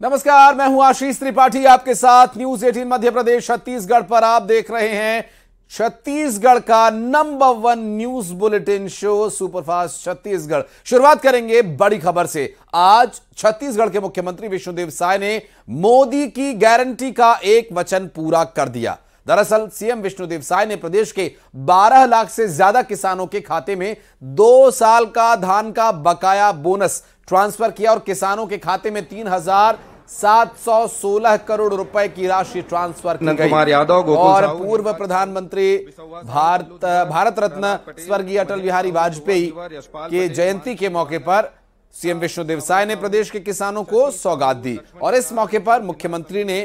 नमस्कार, मैं हूँ आशीष त्रिपाठी, आपके साथ न्यूज़ 18 मध्य प्रदेश, छत्तीसगढ़ पर आप देख रहे हैं छत्तीसगढ़ का number one news bulletin show superfast Chhattisgarh. शुरुआत करेंगे बड़ी खबर से। आज छत्तीसगढ़ के मुख्यमंत्री विष्णुदेव साय ने मोदी की गारंटी का एक वचन पूरा कर दिया। दरअसल सीएम विष्णुदेव साय ने प्रदेश के 12 लाख से ज़्यादा किसानों के खाते में दो साल का धान का बकाया बोनस ट्रांसफ़र किया और किसानों के खाते में तीन हज़ार सात सौ सोलह करोड़ रुपए की राशि ट्रांसफ़र की गई। यादव, और पूर्व प्रधानमंत्री भारत भारत रत्न स्वर्गीय अटल बिहारी वाजपेयी के जयंती के मौके पर सीएम विष्णुदेव साय ने प्रदेश के किसानों को सौगात दी। और इस मौके पर मुख्यमंत्री ने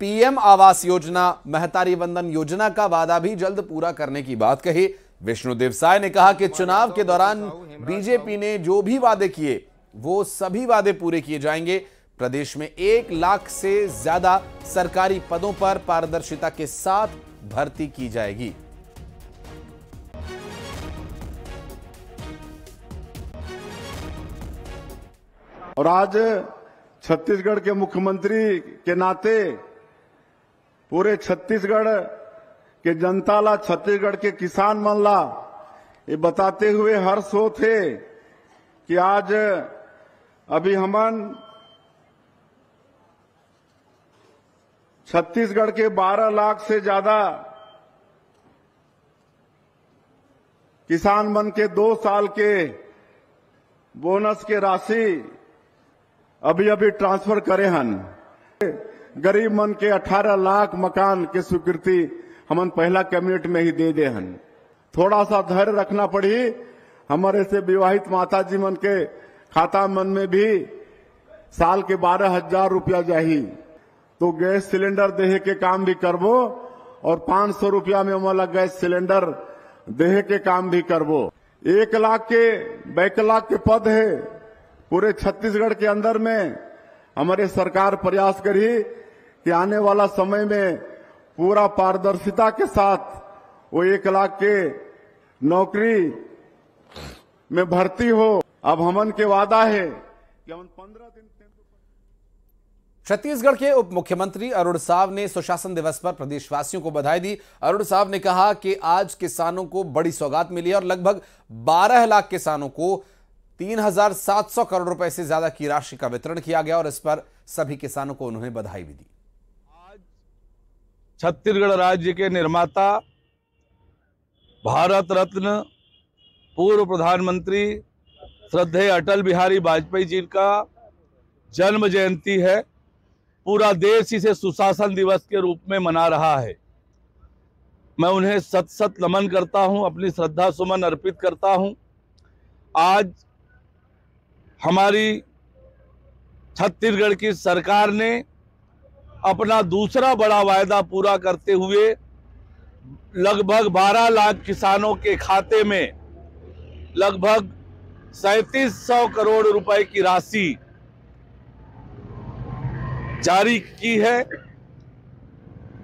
पीएम आवास योजना, महतारी वंदन योजना का वादा भी जल्द पूरा करने की बात कही। विष्णुदेव साय ने कहा कि चुनाव के दौरान बीजेपी ने जो भी वादे किए, वो सभी वादे पूरे किए जाएँगे। प्रदेश में एक लाख से ज़्यादा सरकारी पदों पर पारदर्शिता के साथ भर्ती की जाएगी। और आज छत्तीसगढ़ के मुख्यमंत्री के नाते पूरे छत्तीसगढ़ के जनता ला छत्तीसगढ़ के किसान मन ला ये बताते हुए हर्ष हो थे कि आज अभी हमन छत्तीसगढ़ के 12 लाख से ज़्यादा किसान मन के दो साल के बोनस के राशि अभी अभी ट्रांसफ़र करे हन। गरीब मन के 18 लाख मकान के स्वीकृति हमन पहला कैबिनेट में ही दे दे हन। थोड़ा सा धैर्य रखना पड़ी। हमारे से विवाहित माता जी मन के खाता मन में भी साल के बारह हज़ार रुपया जाही। तो गैस सिलेंडर देहे के काम भी करबो और पाँच सौ रुपया में वाला गैस सिलेंडर देहे के काम भी करबो। एक लाख के बैकलाख के पद है। पूरे छत्तीसगढ़ के अंदर में हमारे सरकार प्रयास करी कि आने वाला समय में पूरा पारदर्शिता के साथ वो एक लाख के नौकरी में भर्ती हो। अब हमन के वादा है कि हम पंद्रह दिन छत्तीसगढ़ के उप मुख्यमंत्री अरुण साव ने सुशासन दिवस पर प्रदेशवासियों को बधाई दी। अरुण साव ने कहा कि आज किसानों को बड़ी सौगात मिली और लगभग 12 लाख किसानों को 3,700 करोड़ रुपए से ज़्यादा की राशि का वितरण किया गया और इस पर सभी किसानों को उन्होंने बधाई भी दी। छत्तीसगढ़ राज्य के निर्माता, भारत रत्न, पूर्व प्रधानमंत्री श्रद्धेय अटल बिहारी वाजपेयी जी का जन्म जयंती है। पूरा देश इसे सुशासन दिवस के रूप में मना रहा है। मैं उन्हें सत सत नमन करता हूँ, अपनी श्रद्धा सुमन अर्पित करता हूँ। आज हमारी छत्तीसगढ़ की सरकार ने अपना दूसरा बड़ा वायदा पूरा करते हुए लगभग 12 लाख किसानों के खाते में लगभग सैतीस सौ करोड़ रुपए की राशि जारी की है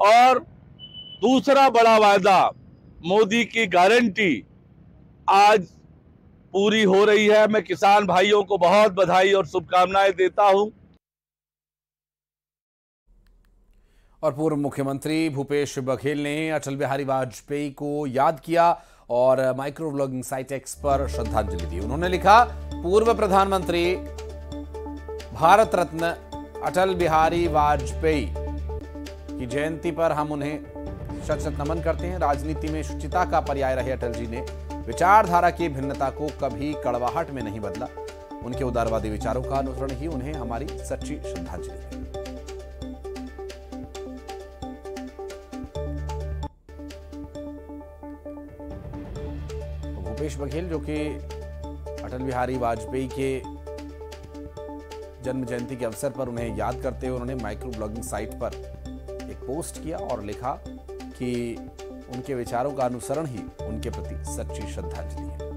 और दूसरा बड़ा वायदा मोदी की गारंटी आज पूरी हो रही है। मैं किसान भाइयों को बहुत बधाई और शुभकामनाएँ देता हूँ। और पूर्व मुख्यमंत्री भूपेश बघेल ने अटल बिहारी वाजपेयी को याद किया और माइक्रो ब्लॉगिंग साइट एक्स पर श्रद्धांजलि दी। उन्होंने लिखा, पूर्व प्रधानमंत्री भारत रत्न अटल बिहारी वाजपेयी की जयंती पर हम उन्हें शत शत नमन करते हैं। राजनीति में शुचिता का पर्याय रहे अटल जी ने। विचारधारा की भिन्नता को कभी कड़वाहट में नहीं बदला। उनके उदारवादी विचारों का अनुसरण ही उन्हें हमारी सच्ची श्रद्धांजलि है। भूपेश बघेल, जो कि अटल बिहारी वाजपेयी के जन्म जयंती के अवसर पर उन्हें याद करते हुए उन्होंने माइक्रो ब्लॉगिंग साइट पर एक पोस्ट किया और लिखा कि उनके विचारों का अनुसरण ही उनके प्रति सच्ची श्रद्धांजलि है।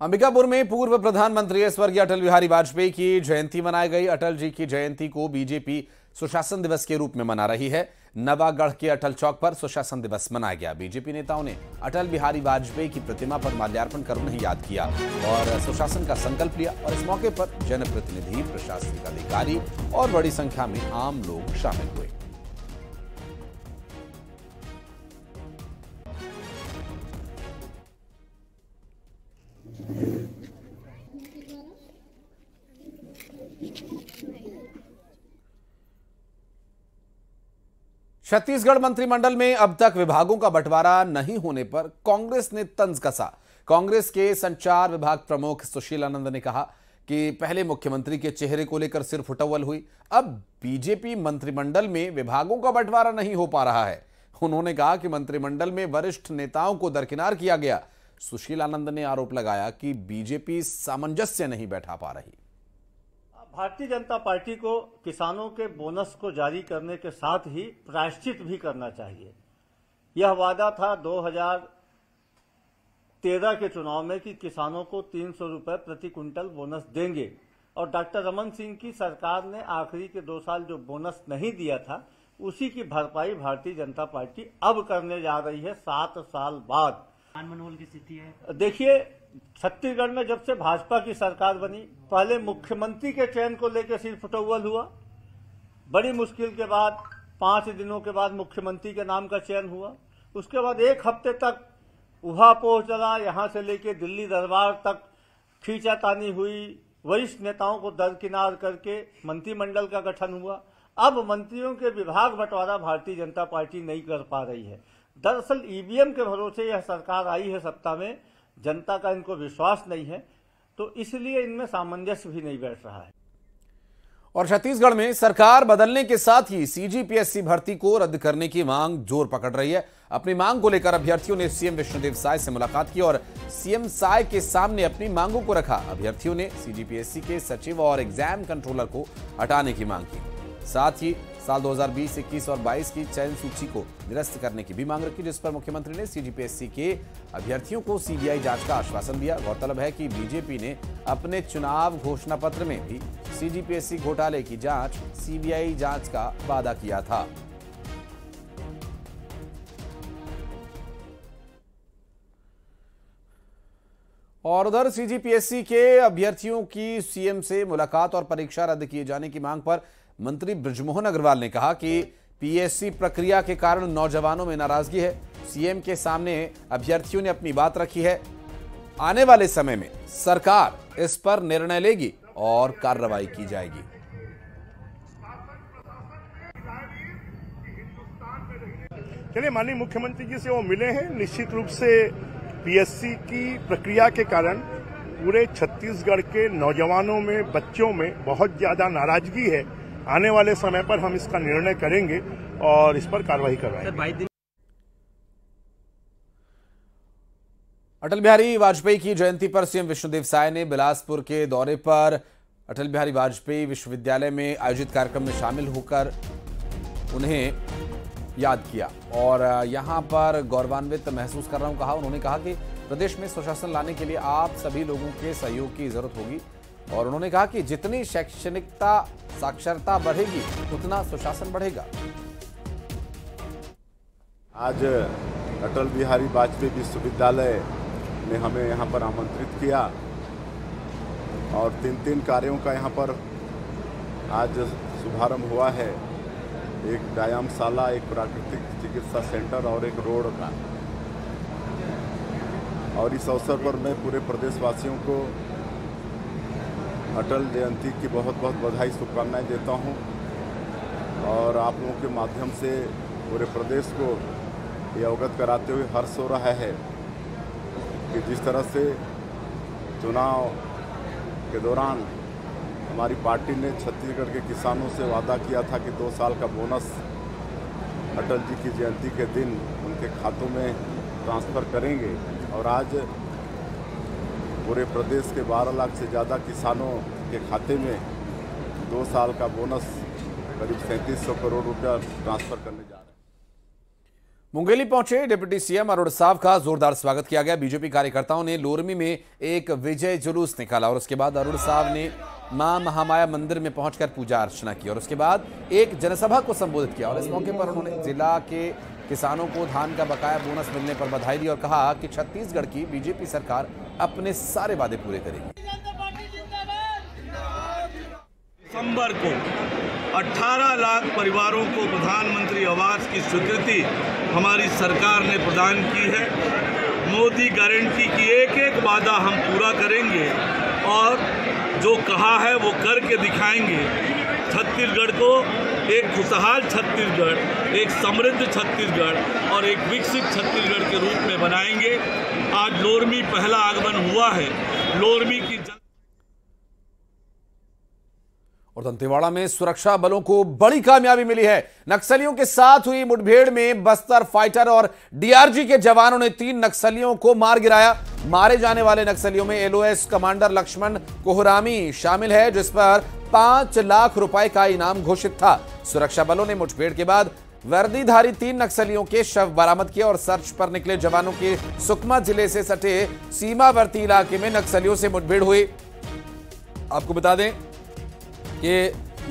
अंबिकापुर में पूर्व प्रधानमंत्री स्वर्गीय अटल बिहारी वाजपेयी की जयंती मनाई गई। अटल जी की जयंती को बीजेपी सुशासन दिवस के रूप में मना रही है। नवागढ़ के अटल चौक पर सुशासन दिवस मनाया गया। बीजेपी नेताओं ने अटल बिहारी वाजपेयी की प्रतिमा पर माल्यार्पण कर उन्हें याद किया और सुशासन का संकल्प लिया और इस मौके पर जनप्रतिनिधि, प्रशासनिक अधिकारी और बड़ी संख्या में आम लोग शामिल हुए। छत्तीसगढ़ मंत्रिमंडल में अब तक विभागों का बंटवारा नहीं होने पर कांग्रेस ने तंज कसा। कांग्रेस के संचार विभाग प्रमुख सुशील आनंद ने कहा कि पहले मुख्यमंत्री के चेहरे को लेकर सिर्फ़ फुटवल हुई। अब बीजेपी मंत्रिमंडल में विभागों का बंटवारा नहीं हो पा रहा है। उन्होंने कहा कि मंत्रिमंडल में वरिष्ठ नेताओं को दरकिनार किया गया। सुशील आनंद ने आरोप लगाया कि बीजेपी सामंजस्य नहीं बैठा पा रही। भारतीय जनता पार्टी को किसानों के बोनस को जारी करने के साथ ही प्रायश्चित भी करना चाहिए। यह वादा था 2013 के चुनाव में कि किसानों को तीन सौ रुपये प्रति क्विंटल बोनस देंगे। और डॉक्टर रमन सिंह की सरकार ने आखिरी के दो साल जो बोनस नहीं दिया था उसी की भरपाई भारतीय जनता पार्टी अब करने जा रही है सात साल बाद। की स्थिति है। देखिए छत्तीसगढ़ में जब से भाजपा की सरकार बनी, पहले मुख्यमंत्री के चयन को लेकर फुटौल हुआ। बड़ी मुश्किल के बाद, पाँच दिनों के बाद मुख्यमंत्री के नाम का चयन हुआ। उसके बाद एक हफ़्ते तक उहापोह चला, यहाँ से लेकर दिल्ली दरबार तक खींचातानी हुई। वरिष्ठ नेताओं को दरकिनार करके मंत्रिमंडल का गठन हुआ। अब मंत्रियों के विभाग बंटवारा भारतीय जनता पार्टी नहीं कर पा रही है। दरअसल ईवीएम के भरोसे यह सरकार आई है सत्ता में। जनता का इनको विश्वास नहीं है तो इसलिए इनमें सामंजस्य भी नहीं बैठ रहा है। और छत्तीसगढ़ में सरकार बदलने के साथ ही सीजीपीएससी भर्ती को रद्द करने की मांग ज़ोर पकड़ रही है। अपनी मांग को लेकर अभ्यर्थियों ने सीएम विष्णुदेव साय से मुलाकात की और सीएम साय के सामने अपनी मांगों को रखा। अभ्यर्थियों ने सीजीपीएससी के सचिव और एग्ज़ाम कंट्रोलर को हटाने की मांग की। साथ ही साल 2020, 21 और 22 की चयन सूची को निरस्त करने की भी मांग रखी जिस पर मुख्यमंत्री ने सीजीपीएससी के अभ्यर्थियों को सीबीआई जाँच का आश्वासन दिया। गौरतलब है कि बीजेपी ने अपने चुनाव घोषणा पत्र में भी सीजीपीएससी घोटाले की जाँच सीबीआई जाँच का वादा किया था। और उधर सीजीपीएससी के अभ्यर्थियों की सीएम से मुलाकात और परीक्षा रद्द किए जाने की मांग पर मंत्री ब्रजमोहन अग्रवाल ने कहा कि पीएससी प्रक्रिया के कारण नौजवानों में नाराज़गी है। सीएम के सामने अभ्यर्थियों ने अपनी बात रखी है। आने वाले समय में सरकार इस पर निर्णय लेगी और कार्रवाई की जाएगी। चलिए, माननीय मुख्यमंत्री जी से वो मिले हैं। निश्चित रूप से पीएससी की प्रक्रिया के कारण पूरे छत्तीसगढ़ के नौजवानों में, बच्चों में बहुत ज़्यादा नाराज़गी है। आने वाले समय पर हम इसका निर्णय करेंगे और इस पर कार्रवाई करवाएँगे। अटल बिहारी वाजपेयी की जयंती पर सीएम विष्णुदेव साय ने बिलासपुर के दौरे पर अटल बिहारी वाजपेयी विश्वविद्यालय में आयोजित कार्यक्रम में शामिल होकर उन्हें याद किया। और यहाँ पर गौरवान्वित महसूस कर रहा हूँ कहा उन्होंने कहा कि प्रदेश में सुशासन लाने के लिए आप सभी लोगों के सहयोग की ज़रूरत होगी। और उन्होंने कहा कि जितनी शैक्षणिकता साक्षरता बढ़ेगी, उतना सुशासन बढ़ेगा। आज, अटल बिहारी वाजपेयी विश्वविद्यालय ने हमें यहाँ पर आमंत्रित किया और तीन तीन कार्यों का यहाँ पर आज शुभारंभ हुआ है। एक व्यायामशाला, एक प्राकृतिक चिकित्सा सेंटर और एक रोड का। और इस अवसर पर मैं पूरे प्रदेशवासियों को अटल जयंती की बहुत बहुत बधाई, शुभकामनाएँ देता हूँ। और आप लोगों के माध्यम से पूरे प्रदेश को ये अवगत कराते हुए हर्ष हो रहा है कि जिस तरह से चुनाव के दौरान हमारी पार्टी ने छत्तीसगढ़ के किसानों से वादा किया था कि दो साल का बोनस अटल जी की जयंती के दिन उनके खातों में ट्रांसफ़र करेंगे। और आज पूरे प्रदेश के 12 लाख से ज़्यादा किसानों के खाते में दो साल का बोनस, करीब सैंतीस करोड़ रुपया ट्रांसफ़र करने जा रहे हैं। मुंगेली पहुँचे डिप्टी सीएम अरुण साव का जोरदार स्वागत किया गया। बीजेपी कार्यकर्ताओं ने लोरमी में एक विजय जुलूस निकाला और उसके बाद अरुण साव ने माँ महामाया मंदिर में पहुंचकर पूजा अर्चना की और उसके बाद एक जनसभा को संबोधित किया और इस मौके पर उन्होंने जिला के किसानों को धान का बकाया बोनस मिलने पर बधाई दी और कहा कि छत्तीसगढ़ की बीजेपी सरकार अपने सारे वादे पूरे करेगी। दिसंबर को 18 लाख परिवारों को प्रधानमंत्री आवास की स्वीकृति हमारी सरकार ने प्रदान की है। मोदी गारंटी की एक एक वादा हम पूरा करेंगे और जो कहा है वो करके दिखाएँगे। छत्तीसगढ़ को एक खुशहाल छत्तीसगढ़, एक समृद्ध छत्तीसगढ़ और एक विकसित छत्तीसगढ़ के रूप में बनाएँगे आज लोरमी पहला आगमन हुआ है। लोरमी की जन... और दंतेवाड़ा में सुरक्षा बलों को बड़ी कामयाबी मिली है। नक्सलियों के साथ हुई मुठभेड़ में बस्तर फाइटर और डीआरजी के जवानों ने तीन नक्सलियों को मार गिराया। मारे जाने वाले नक्सलियों में एलओएस कमांडर लक्ष्मण कोहरामी शामिल है, जिस पर पाँच लाख रुपए का इनाम घोषित था। सुरक्षा बलों ने मुठभेड़ के बाद वर्दीधारी तीन नक्सलियों के शव बरामद किए और सर्च पर निकले जवानों के सुकमा ज़िले से सटे सीमावर्ती इलाके में नक्सलियों से मुठभेड़ हुई। आपको बता दें कि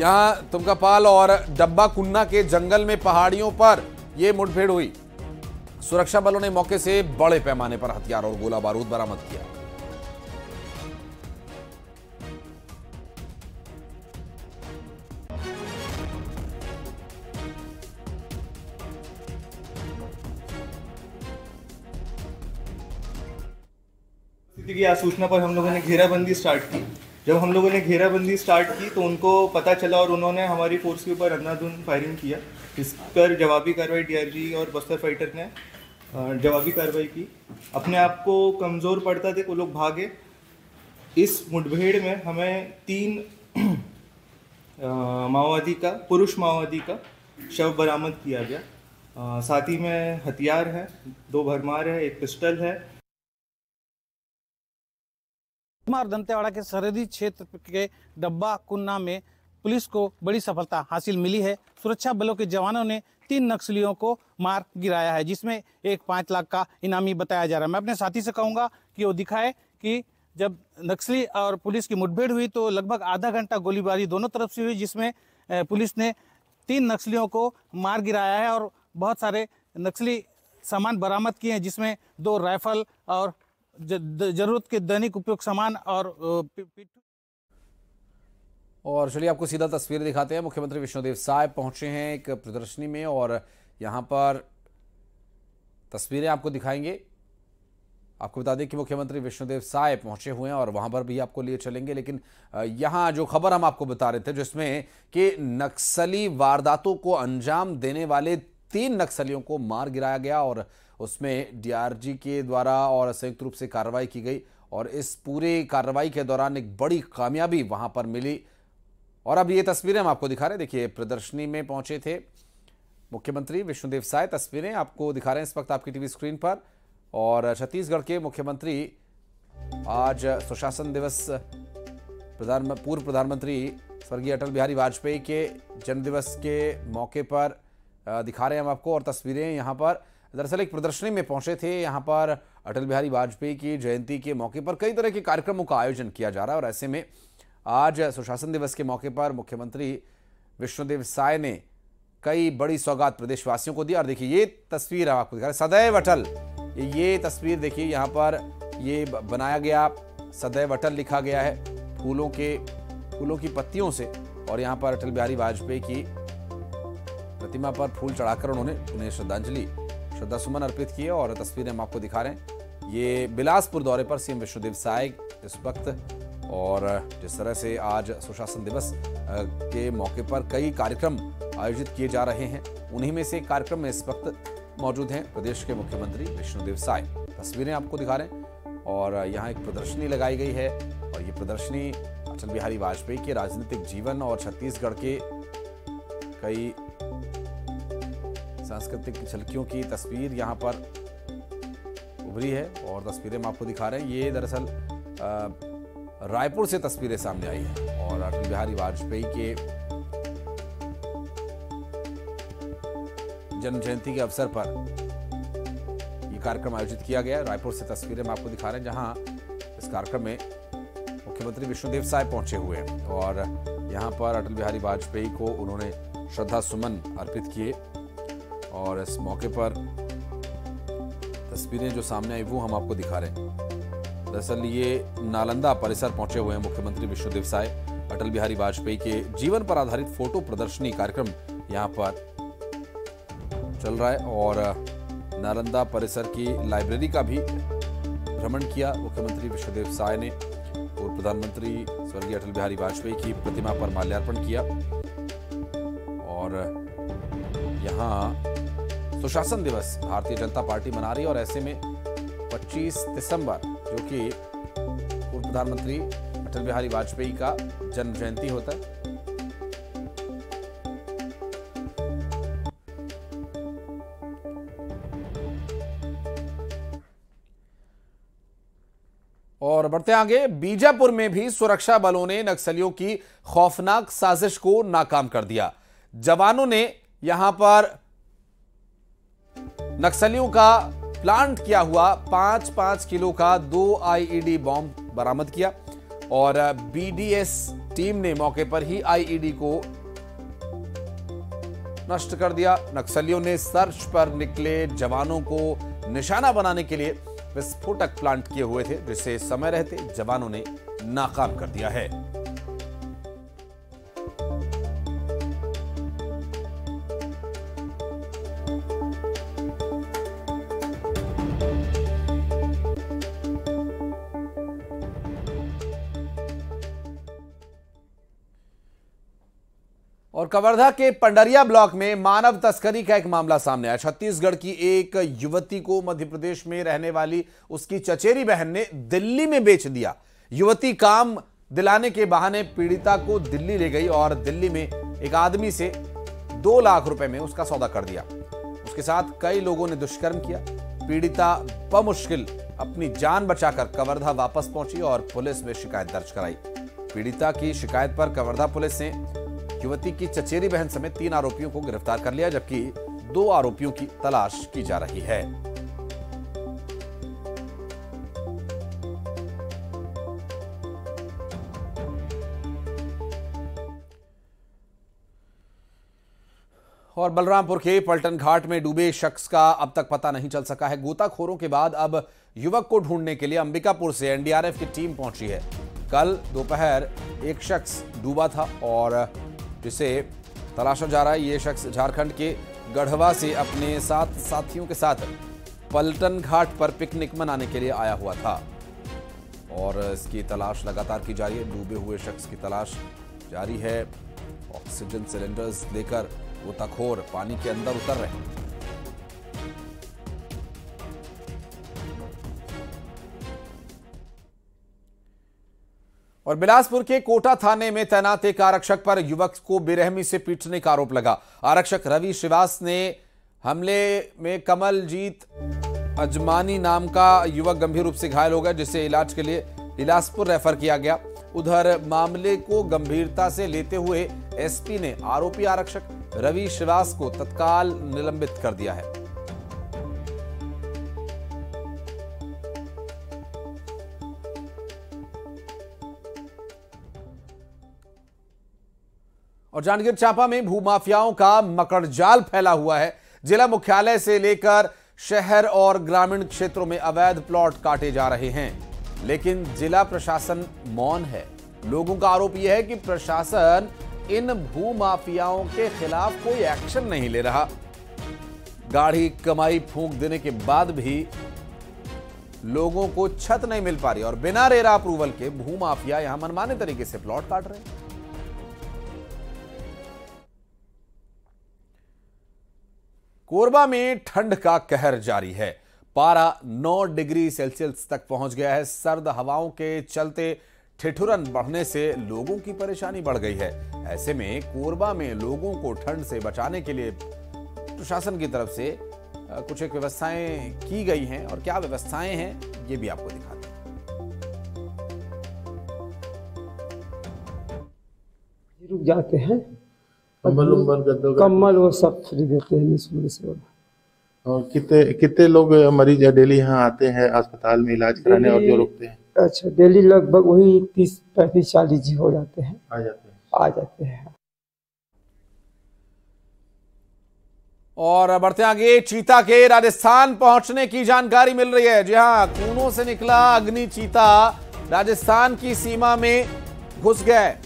यहाँ तुमकापाल और डब्बा कुन्ना के जंगल में पहाड़ियों पर यह मुठभेड़ हुई। सुरक्षा बलों ने मौके से बड़े पैमाने पर हथियार और गोला बारूद बरामद किया। सूचना पर हम लोगों ने घेराबंदी स्टार्ट की। जब हम लोगों ने घेराबंदी स्टार्ट की तो उनको पता चला और उन्होंने हमारी फोर्स के ऊपर अंधाधुंध फायरिंग किया। इस पर जवाबी कार्रवाई डीआरजी और बस्तर फाइटर ने जवाबी कार्रवाई की। अपने आप को कमज़ोर पड़ता थे, वो लोग भागे। इस मुठभेड़ में हमें तीन माओवादी का, पुरुष माओवादी का शव बरामद किया गया। साथ ही में हथियार है, दो भरमार है, एक पिस्टल है। कुमार दंतेवाड़ा के सरहदी क्षेत्र के डब्बा कुन्ना में पुलिस को बड़ी सफलता हासिल मिली है। सुरक्षा बलों के जवानों ने तीन नक्सलियों को मार गिराया है, जिसमें एक पाँच लाख का इनामी बताया जा रहा है। मैं अपने साथी से कहूँगा कि वो दिखाए कि जब नक्सली और पुलिस की मुठभेड़ हुई तो लगभग आधा घंटा गोलीबारी दोनों तरफ़ से हुई, जिसमें पुलिस ने तीन नक्सलियों को मार गिराया है और बहुत सारे नक्सली सामान बरामद किए हैं, जिसमें दो राइफल और ज़रूरत के दैनिक उपयोग सामान और और चलिए आपको सीधा तस्वीरें दिखाते हैं। मुख्यमंत्री विष्णुदेव साय पहुँचे हैं एक प्रदर्शनी में और यहाँ पर तस्वीरें आपको दिखाएँगे। आपको बता दें कि मुख्यमंत्री विष्णुदेव साय पहुँचे हुए हैं और वहाँ पर भी आपको लिए चलेंगे। लेकिन यहाँ जो खबर हम आपको बता रहे थे, जिसमें कि नक्सली वारदातों को अंजाम देने वाले तीन नक्सलियों को मार गिराया गया और उसमें डीआरजी के द्वारा और संयुक्त रूप से कार्रवाई की गई और इस पूरे कार्रवाई के दौरान एक बड़ी कामयाबी वहाँ पर मिली। और अब ये तस्वीरें हम आपको दिखा रहे हैं। देखिए, प्रदर्शनी में पहुँचे थे मुख्यमंत्री विष्णुदेव साय। तस्वीरें आपको दिखा रहे हैं इस वक्त आपकी टीवी स्क्रीन पर। और छत्तीसगढ़ के मुख्यमंत्री आज सुशासन दिवस, प्रधान, पूर्व प्रधानमंत्री स्वर्गीय अटल बिहारी वाजपेयी के जन्मदिवस के मौके पर दिखा रहे हैं हम आपको। और तस्वीरें यहाँ पर दरअसल एक प्रदर्शनी में पहुँचे थे यहाँ पर अटल बिहारी वाजपेयी की जयंती के मौके पर कई तरह के कार्यक्रमों का आयोजन किया जा रहा है और ऐसे में आज सुशासन दिवस के मौके पर मुख्यमंत्री विष्णुदेव साय ने कई बड़ी सौगात प्रदेशवासियों को दी और देखिए, ये तस्वीर हम आपको दिखा रहे सदैव अटल, ये तस्वीर देखिए, यहाँ पर ये बनाया गया, सदैव अटल लिखा गया है फूलों के, फूलों की पत्तियों से। और यहाँ पर अटल बिहारी वाजपेयी की प्रतिमा पर फूल चढ़ाकर उन्होंने, उन्हें श्रद्धांजलि श्रद्धा सुमन अर्पित किए और तस्वीरें हम आपको दिखा रहे हैं। ये बिलासपुर दौरे पर सीएम विष्णुदेव साय इस वक्त और जिस तरह से आज सुशासन दिवस के मौके पर कई कार्यक्रम आयोजित किए जा रहे हैं, उन्हीं में से एक कार्यक्रम में इस वक्त मौजूद हैं प्रदेश के मुख्यमंत्री विष्णुदेव साय। तस्वीरें आपको दिखा रहे हैं और यहाँ एक प्रदर्शनी लगाई गई है और ये प्रदर्शनी अटल बिहारी वाजपेयी के राजनीतिक जीवन और छत्तीसगढ़ के कई सांस्कृतिक झलकियों की तस्वीर यहाँ पर उभरी है और तस्वीरें हम आपको दिखा रहे हैं। ये दरअसल रायपुर से तस्वीरें सामने आई हैं और अटल बिहारी वाजपेयी के जन्म जयंती के अवसर पर यह कार्यक्रम आयोजित किया गया। रायपुर से तस्वीरें हम आपको दिखा रहे हैं, जहाँ इस कार्यक्रम में मुख्यमंत्री विष्णुदेव साय पहुँचे हुए हैं और यहाँ पर अटल बिहारी वाजपेयी को उन्होंने श्रद्धा सुमन अर्पित किए। और इस मौके पर तस्वीरें जो सामने आई, वो हम आपको दिखा रहे हैं। दरअसल ये नालंदा परिसर पहुँचे हुए हैं मुख्यमंत्री विष्णुदेव साय अटल बिहारी वाजपेयी के जीवन पर आधारित फ़ोटो प्रदर्शनी कार्यक्रम यहाँ पर चल रहा है और नालंदा परिसर की लाइब्रेरी का भी भ्रमण किया। मुख्यमंत्री विष्णुदेव साय ने पूर्व प्रधानमंत्री स्वर्गीय अटल बिहारी वाजपेयी की प्रतिमा पर माल्यार्पण किया और यहाँ सुशासन दिवस भारतीय जनता पार्टी मना रही है और ऐसे में 25 दिसंबर, जो कि पूर्व प्रधानमंत्री अटल बिहारी वाजपेयी का जन्म जयंती होता है। और बढ़ते आगे, बीजापुर में भी सुरक्षा बलों ने नक्सलियों की खौफनाक साजिश को नाकाम कर दिया। जवानों ने यहाँ पर नक्सलियों का प्लांट किया हुआ पाँच पाँच किलो का दो आईईडी बॉम्ब बरामद किया और बीडीएस टीम ने मौके पर ही आईईडी को नष्ट कर दिया। नक्सलियों ने सर्च पर निकले जवानों को निशाना बनाने के लिए विस्फोटक प्लांट किए हुए थे जिसे समय रहते जवानों ने नाकाम कर दिया है। कवर्धा के पंडरिया ब्लॉक में मानव तस्करी का एक मामला सामने आया। छत्तीसगढ़ की एक युवती को मध्य प्रदेश में रहने वाली उसकी चचेरी बहन ने दिल्ली में बेच दिया। युवती काम दिलाने के बहाने पीड़िता को दिल्ली ले गई और दिल्ली में एक आदमी से दो लाख रुपए में उसका सौदा कर दिया। उसके साथ कई लोगों ने दुष्कर्म किया। पीड़िता बमुश्किल अपनी जान बचाकर कवर्धा वापस पहुँची और पुलिस में शिकायत दर्ज कराई। पीड़िता की शिकायत पर कवर्धा पुलिस ने युवती की चचेरी बहन समेत तीन आरोपियों को गिरफ़्तार कर लिया, जबकि दो आरोपियों की तलाश की जा रही है। और बलरामपुर के पलटन घाट में डूबे शख्स का अब तक पता नहीं चल सका है। गोताखोरों के बाद अब युवक को ढूँढने के लिए अंबिकापुर से एनडीआरएफ की टीम पहुँची है। कल दोपहर एक शख्स डूबा था और जिसे तलाशा जा रहा है, ये शख्स झारखंड के गढ़वा से अपने सात साथियों के साथ पलटन घाट पर पिकनिक मनाने के लिए आया हुआ था। और इसकी तलाश लगातार की जा रही है। डूबे हुए शख्स की तलाश जारी है। ऑक्सीजन सिलेंडर्स लेकर वो तखोर पानी के अंदर उतर रहे हैं। और बिलासपुर के कोटा थाने में तैनात एक आरक्षक पर युवक को बेरहमी से पीटने का आरोप लगा। आरक्षक रवि श्रीवास ने हमले में कमलजीत अजमानी नाम का युवक गंभीर रूप से घायल हो गया, जिसे इलाज के लिए बिलासपुर रेफर किया गया। उधर मामले को गंभीरता से लेते हुए एसपी ने आरोपी आरक्षक रवि श्रीवास को तत्काल निलंबित कर दिया है। और जांजगीर चांपा में भूमाफियाओं का मकड़जाल फैला हुआ है। जिला मुख्यालय से लेकर शहर और ग्रामीण क्षेत्रों में अवैध प्लॉट काटे जा रहे हैं। लेकिन जिला प्रशासन मौन है। लोगों का आरोप यह है कि प्रशासन इन भूमाफियाओं के खिलाफ कोई एक्शन नहीं ले रहा। गाढ़ी कमाई फूंक देने के बाद भी लोगों को छत नहीं मिल पा रही और बिना रेरा अप्रूवल के भूमाफिया यहाँ मनमाने तरीके से प्लॉट काट रहे हैं। कोरबा में ठंड का कहर जारी है। पारा 9 डिग्री सेल्सियस तक पहुँच गया है। सर्द हवाओं के चलते ठिठुरन बढ़ने से लोगों की परेशानी बढ़ गई है। ऐसे में कोरबा में लोगों को ठंड से बचाने के लिए प्रशासन की तरफ़ से कुछ एक व्यवस्थाएँ की गई हैं और क्या व्यवस्थाएँ हैं, ये भी आपको दिखाते हैं। रुक जाते हैं। कंबल उम्बल गद्दों का कम्बल वो सब फ्री देते हैं निःशुल्क से। और कितने कितने लोग मरीज़ डेली यहाँ आते हैं अस्पताल में इलाज कराने और जो रुकते हैं? अच्छा डेली लगभग वही तीस पैंतीस चालीस जी हो जाते हैं। आ जाते हैं। आ जाते हैं। और बढ़ते आगे चीता के राजस्थान पहुँचने की जानकारी मिल रही है। जी हाँ कूनों से निकला अग्नि चीता राजस्थान की सीमा में घुस गया है।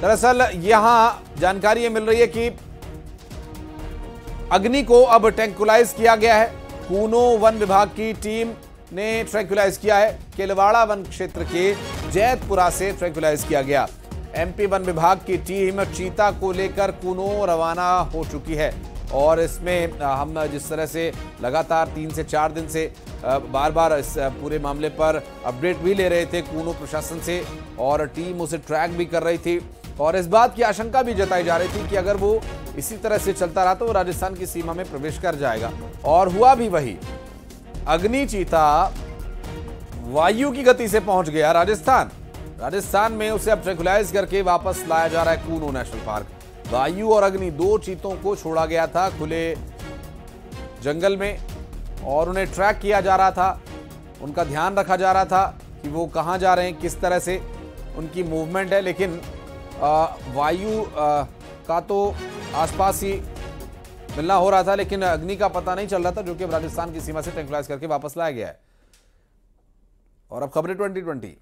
दरअसल यहाँ जानकारी ये मिल रही है कि अग्नि को अब ट्रैंकुलाइज किया गया है। कूनो वन विभाग की टीम ने ट्रैंकुलाइज किया है। केलवाड़ा वन क्षेत्र के जैतपुरा से ट्रैंकुलाइज किया गया। एमपी वन विभाग की टीम चीता को लेकर कूनो रवाना हो चुकी है। और इसमें हम जिस तरह से लगातार तीन से चार दिन से बार बार इस पूरे मामले पर अपडेट भी ले रहे थे कूनो प्रशासन से और टीम उसे ट्रैक भी कर रही थी। और इस बात की आशंका भी जताई जा रही थी कि अगर वो इसी तरह से चलता रहा तो वो राजस्थान की सीमा में प्रवेश कर जाएगा। और हुआ भी वही। अग्नि चीता वायु की गति से पहुँच गया राजस्थान। राजस्थान में उसे अब ट्रेकुलाइज करके वापस लाया जा रहा है कूनो नेशनल पार्क। वायु और अग्नि दो चीतों को छोड़ा गया था खुले जंगल में और उन्हें ट्रैक किया जा रहा था। उनका ध्यान रखा जा रहा था कि वो कहाँ जा रहे हैं, किस तरह से उनकी मूवमेंट है, लेकिन वायु का तो आसपास ही मिलना हो रहा था, लेकिन अग्नि का पता नहीं चल रहा था, जो कि अब राजस्थान की सीमा से टेंकुलाइज करके वापस लाया गया है। और अब खबरें 2020